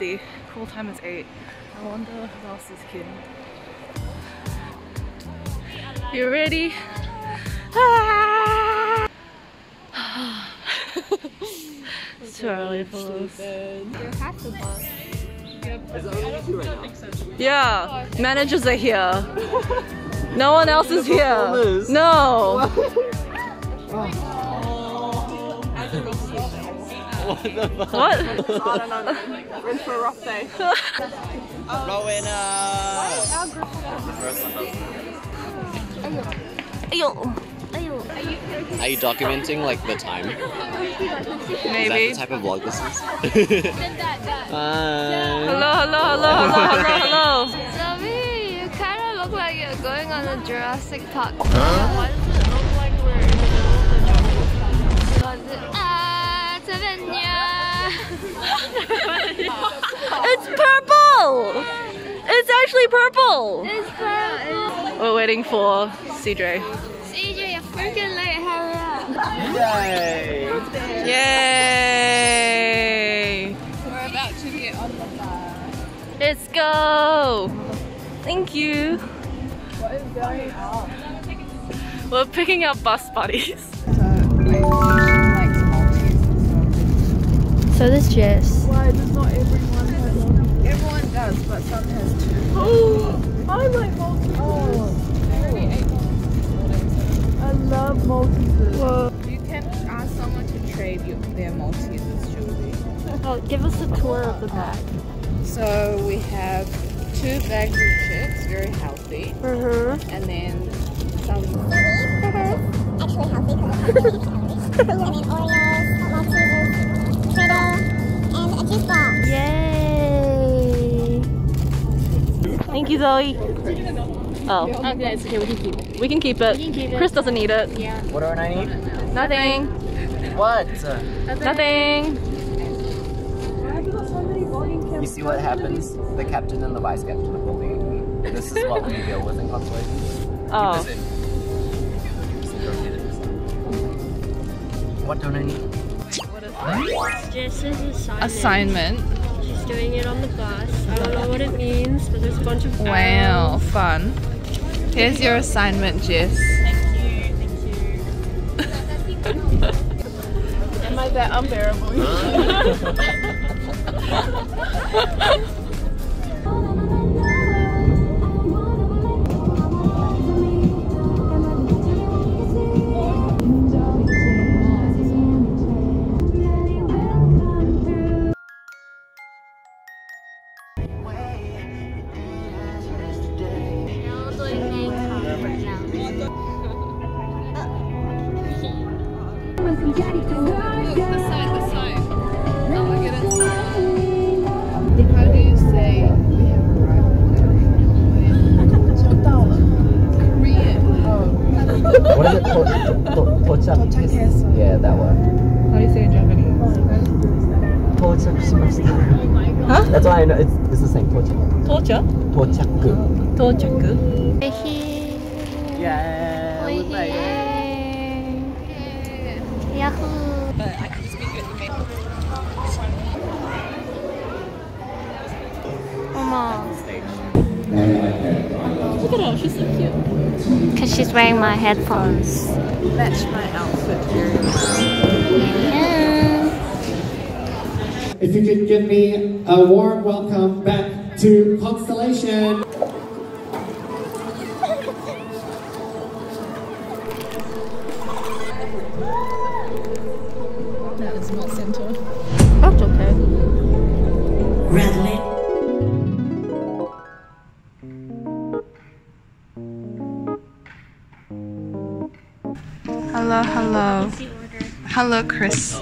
is 7.50. Call time is 8. I wonder who else is here. You ready? Ah! it's too early for this. Yeah, managers are here. No one else is here. No. What? I don't know. We're In for a rough day. Rowena. Ayo. Uh, Ayo. Are you documenting like the time? Is Maybe. that the type of vlog this is? Bye. Uh, hello, hello, hello, hello, hello, hello. Zoe, you kind of look like you're going on a Jurassic Park. Why does it look like we're in the middle of the jungle? Because it, It's purple. It's actually purple. it's purple. We're waiting for CJ. CJ, you're freaking late. Hurry up. Yay! Yay! We're about to get on the bus. Let's go. Thank you. What is going on? We're picking up bus buddies. So this Jess. But some has two. Oh, I like multi. Oh, I love Maltesers. You can ask someone to trade you their Maltesers, Juli. Oh, give us a tour of the bag. So we have two bags of chips, very healthy, Mm-hmm. and then some actually healthy because it's and then Oreos, Thank you, Zoe. Oh, Okay, it's okay. We can keep it. we can keep it. can keep it. Chris doesn't need it. Yeah. What do I need? Nothing. What? Nothing. You see what happens? The captain and the vice captain are bullying me. This is what we deal with in Konstellation. Oh. Keep this in. What don't I need? Jess's assignment. assignment. She's doing it on the bus. I don't know what it means, but there's a bunch of Wow, arrows. fun. Here's your assignment, Jess. Thank you, thank you. Am I that unbearable? Yeah, that one. How do you say in Japanese? Tochak shimashita. Huh? That's why I know it's, it's the same. Tochak. Torture. Tochaku. Torchaku. Because she's wearing my headphones. Match my outfit very well. Yeah. If you could give me a warm welcome back to Konstellation. Hello, hello. Hello, Chris.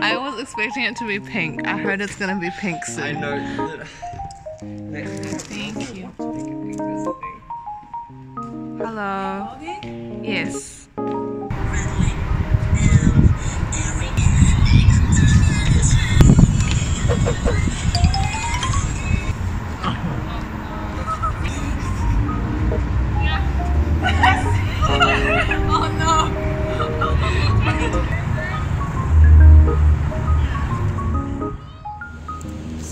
I was expecting it to be pink. I heard it's gonna be pink soon. I know. Thank you. Hello.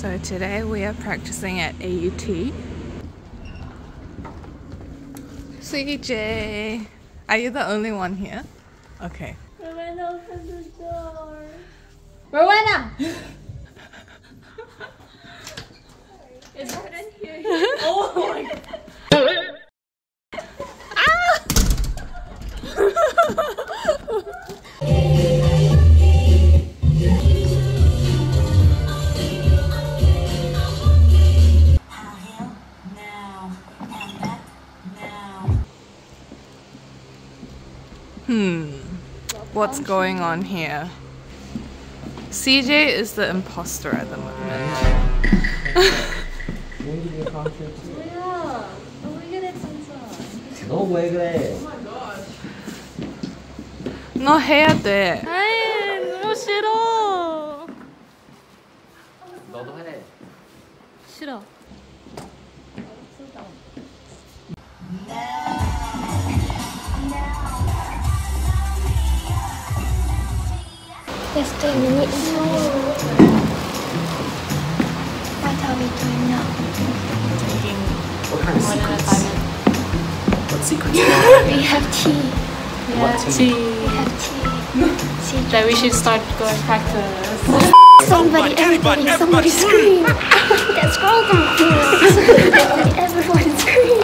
So today we are practicing at AUT. CJ, are you the only one here? Okay. Rowena, open the door. Rowena! It's right in here. Hmm. what's going on here. CJ is the imposter at the moment. no hair there. 15 minutes. What are we doing now? What kind of secrets? What secrets? we have tea. Yeah, what tea? tea? We have tea. that we should start going practice. Somebody, everybody, everybody, everybody scream! That's girl Everybody, everyone scream!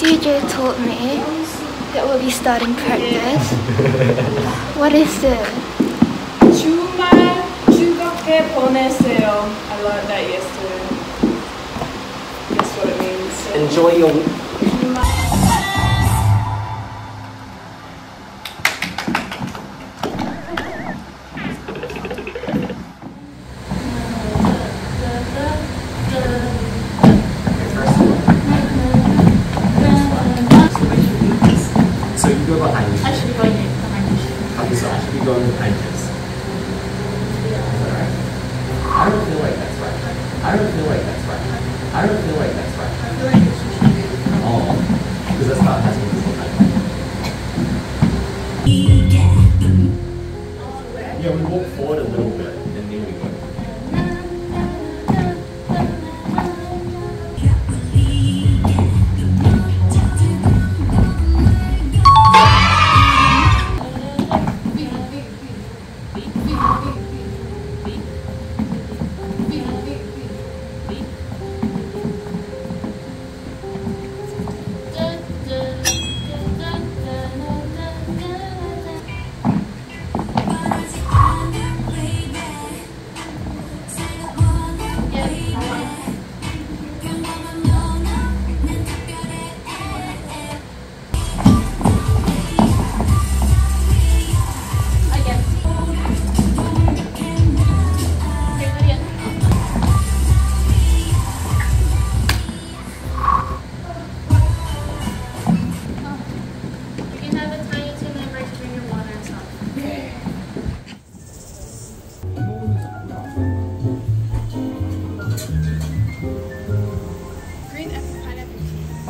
CJ taught me that we'll be starting practice. What is it? 주말 즐겁게 보내세요. I learned that yesterday. That's what it means. Enjoy your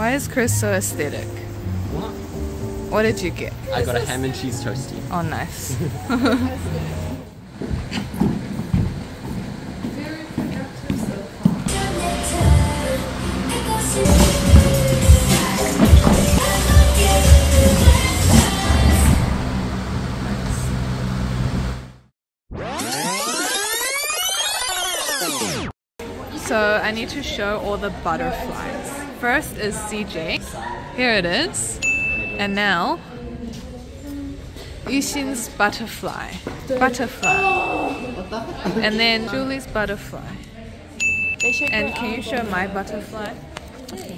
Why is Chris so aesthetic? What? What did you get? I got a ham and cheese toasty. Oh, nice. Very productive so far. So I need to show all the butterflies. First is CJ. Here it is. And now, Yuxin's butterfly. Butterfly. And then Juli's butterfly. And can you show my butterfly?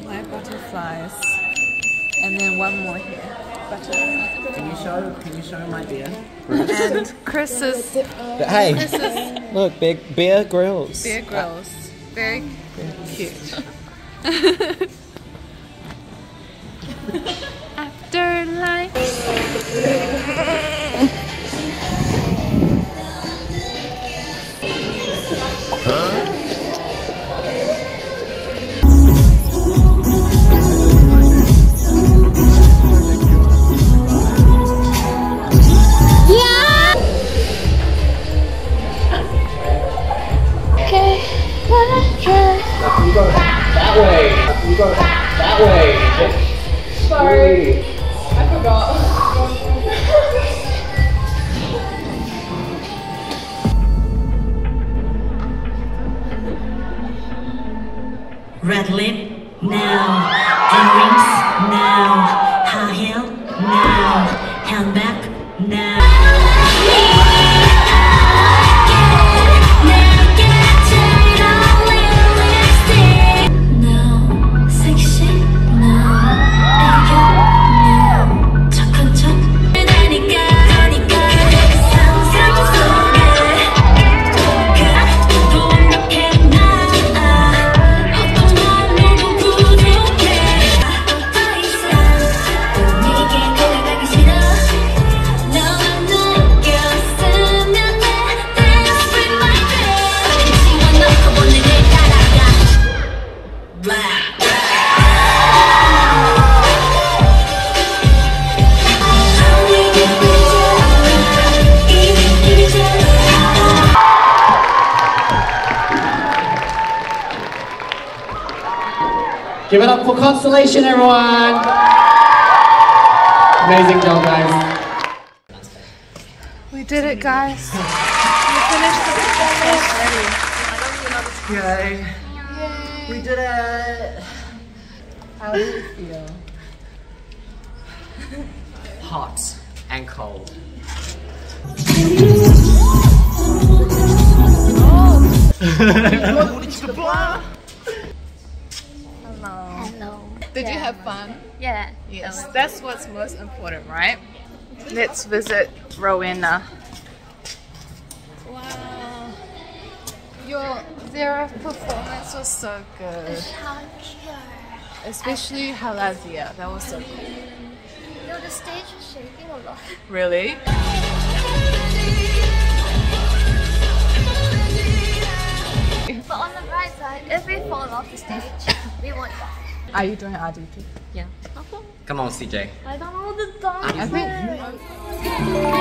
My butterflies. And then one more here. Butterfly. Can you show? Can you show my beer? And Chris's Hey, look, big beer grills. Bear Grylls. Very cute. Afterlife. Handbag, now. Give it up for Konstellation, everyone. Amazing job, guys. We did it, guys. We finished the performance. Yay. We did it. How do you feel? Hot and cold. Oh. Did you have fun? Yeah. Yes, that's what's most important, right? Let's visit Rowena. Wow. Your their performance was so good. Especially Halazia. That was so cool. Yo, the stage is shaking a lot. Really? But on the bright side, if we fall off the stage, we won't die. Are you doing RDP? Yeah. Come on, CJ. I don't know the dance. I think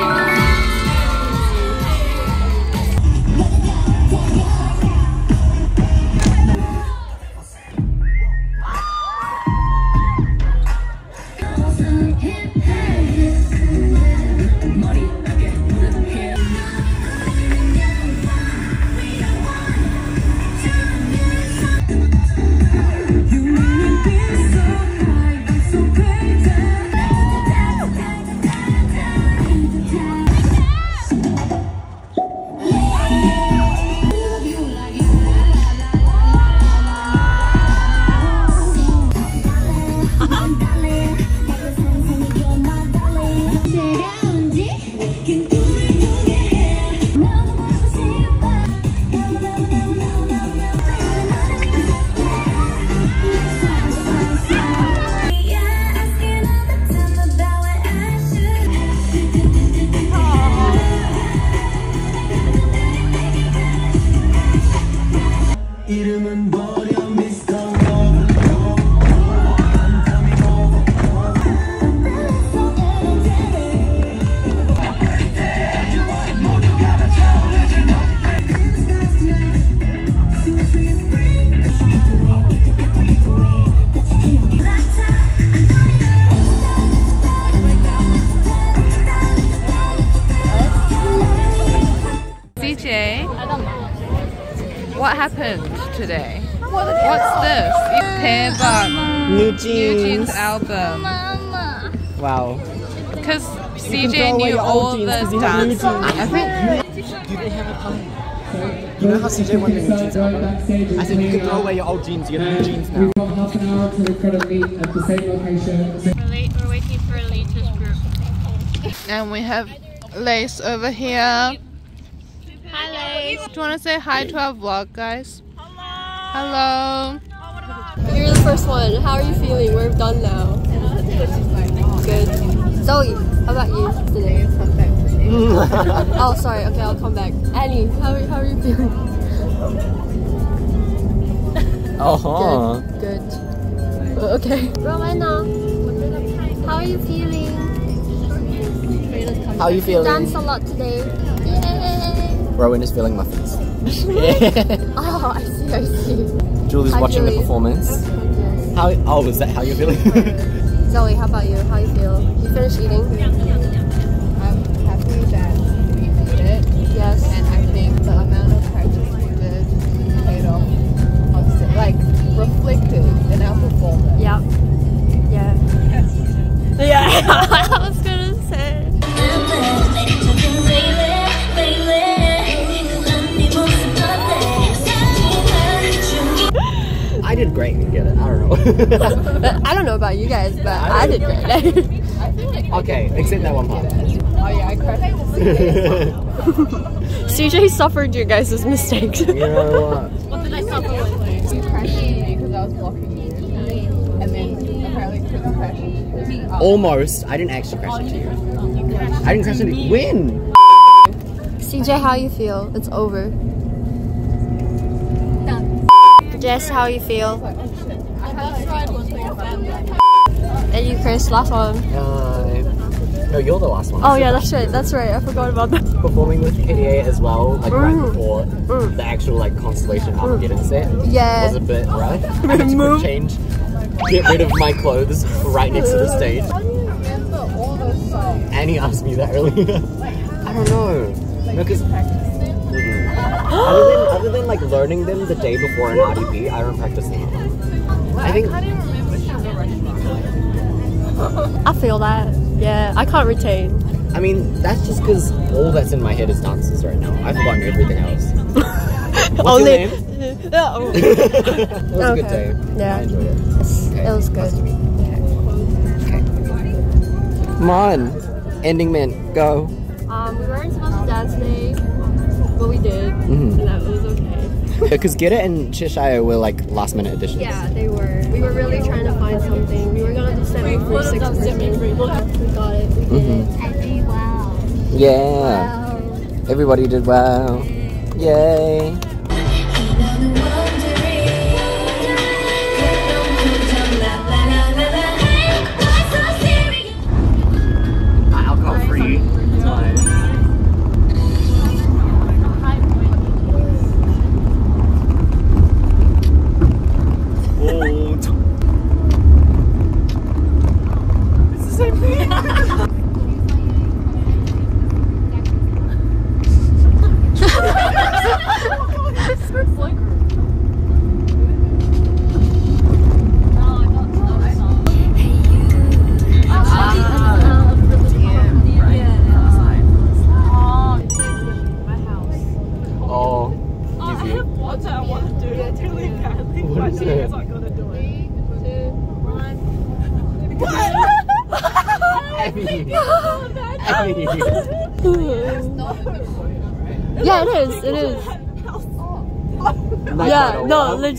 today? What's this? Pearbug, New New Jeans jeans. album. Mama. Wow. Because CJ knew all old the jeans 'cause you have new dance. jeans. I think Do they have a plan? You know how CJ won the new jeans album? I said you can throw away your old jeans, you get new jeans now. We've got half an hour till we've got to meet at the same location. We're, late, we're waiting for the latest group. and we have Lace over here. Hi, Lace. Do you want to say hi to our vlog, guys? Hello. You're the first one. How are you feeling? We're done now. Good. Zoe, how about you today? oh, sorry. Okay, I'll come back. Annie, how, are- how are you feeling? Oh. Good. Uh, Okay. Rowena, how are you feeling? How are you feeling? Danced a lot today. Yay! Rowan is feeling muffins. Really? Yeah. Oh, I see, I see. Juli's how watching Juli? the performance. How? Oh, is that how you're feeling? Zoe, how about you? How you feel? You finished eating? I'm happy that we did it. Yes. And I think the amount of practice we did paid off, like reflected in our performance. Yeah. Yeah. Yeah. Obviously, Like reflecting get it. I don't know. I don't know about you guys, but I did great. okay, except that one part. Oh yeah, I crashed. CJ suffered you guys' mistakes. You know what? What did I suffer with? You crashed me because I was blocking you. And then apparently Chris crashed me. Oh, Almost. I didn't actually crash oh, into you. I didn't crash into you. When? CJ, how you feel? It's over. Jess, how you feel? I had tried one thing about And you, Chris, last one. Uh, no, you're the last one. Oh yeah, that's right. That's right. I forgot about that. Performing with KDA as well, like right Mm. before the actual like Konstellation Armageddon set Yeah. was a bit rough. I had to change, get rid of my clothes right next to the stage. How do you remember all those songs. Annie asked me that earlier. I don't know. No, because other than other than like learning them the day before an RDP, I don't practice them. I think I I feel that. Yeah, I can't retain. I mean that's just because all that's in my head is dances right now. I've forgotten everything else. What's Only. your name? Oh. it was a good Okay. day. Yeah. I enjoyed it. Okay. It was good. Come on, ending mint, go. Um, we weren't supposed to dance today, but we did, Mhm. and that was okay. Because Get It and Cheshire were like last minute additions. Yeah, they were. We were really trying to find something. We were gonna do semi free six person. We got it. We did Mhm. it. I do well. Yeah. Everybody did well. Yay. Alcohol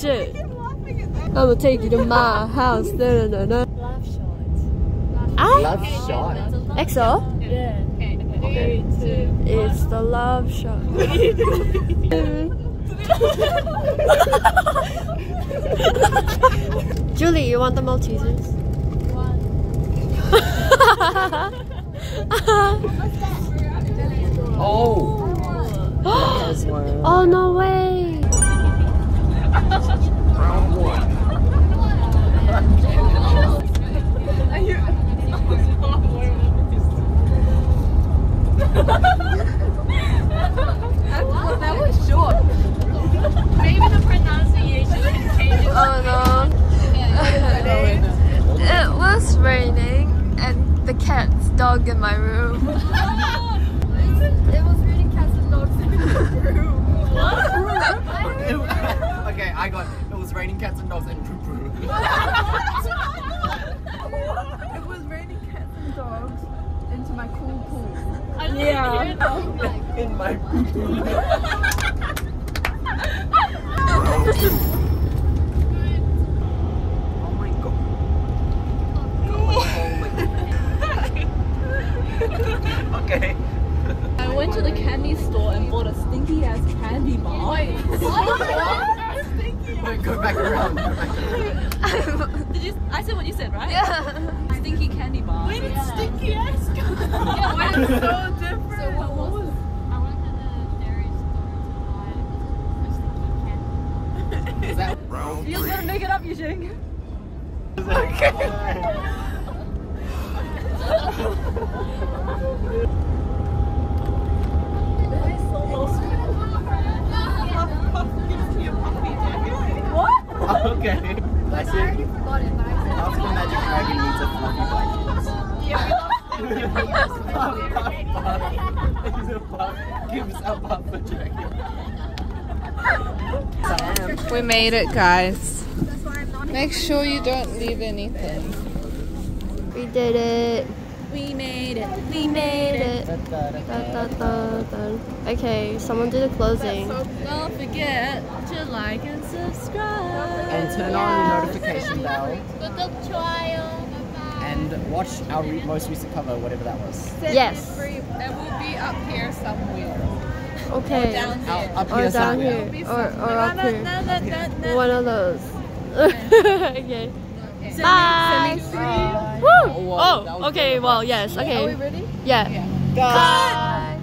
legit. I'm gonna take you to my house. Da, da, da, da. Ah, Love shot. EXO. Okay. It's the love shot. Juli, you want the Maltesers? Oh. Yes, one. oh no way! Round one. That was short. Maybe the pronunciation changes. Oh no. it was raining and the cat's dog in my room. it was raining cats and dogs in the room. okay, I got it was raining cats and dogs and poo poo. It was raining cats and dogs into my cool pool. Yeah. In my poo poo. Oh my god. okay. I went to the candy store and bought a stinky ass candy bar. Wait, Wait, go back around. Go back around. Did you? I said what you said, right? Yeah. Stinky candy bar. Wait, it's stinky ass. yeah, wait, it's so different. So what was? I went to the dairy store to buy a stinky cat. Is that round You just gotta make it up, Yishing. Okay. I said. I forgot it, but I said Oscar Magic Dragon needs a fluffy blanket. He's a puff. Gives a puff a dragon. We made it, guys. Make sure you don't leave anything. We did it. We made it. We made it. Da, da, da, da. Okay, someone do the closing. Don't forget to like and subscribe. And turn on the notification bell. And watch our re- most recent cover, whatever that was. Yes. It will be up here somewhere. Okay. Down Out, here. up Or here down somewhere. here. Or, or up here. One of those. okay. Bye. Woo! Oh, okay. Well, yes. Okay. Are we ready? Yeah. Cut!